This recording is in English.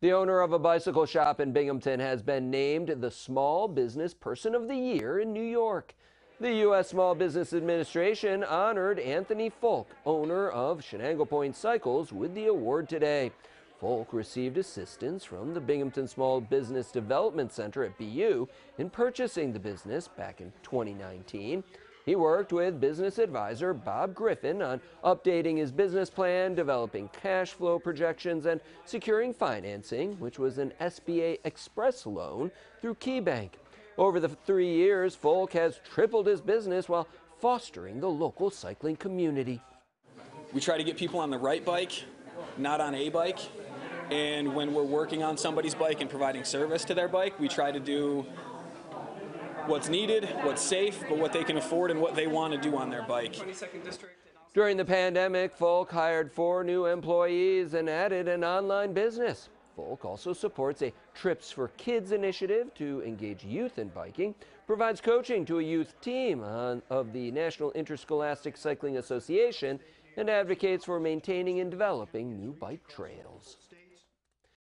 The owner of a bicycle shop in Binghamton has been named the Small Business Person of the Year in New York. The U.S. Small Business Administration honored Anthony Folk, owner of Chenango Point Cycles, with the award today. Folk received assistance from the Binghamton Small Business Development Center at BU in purchasing the business back in 2019. He worked with business advisor Bob Griffin on updating his business plan, developing cash flow projections, and securing financing, which was an SBA Express loan through KeyBank. Over the three years, Folk has tripled his business while fostering the local cycling community. We try to get people on the right bike, not on a bike. And when we're working on somebody's bike and providing service to their bike, we try to do what's needed, what's safe, but what they can afford and what they want to do on their bike. During the pandemic, Folk hired four new employees and added an online business. Folk also supports a Trips for Kids initiative to engage youth in biking, provides coaching to a youth team on, of the National Interscholastic Cycling Association, and advocates for maintaining and developing new bike trails.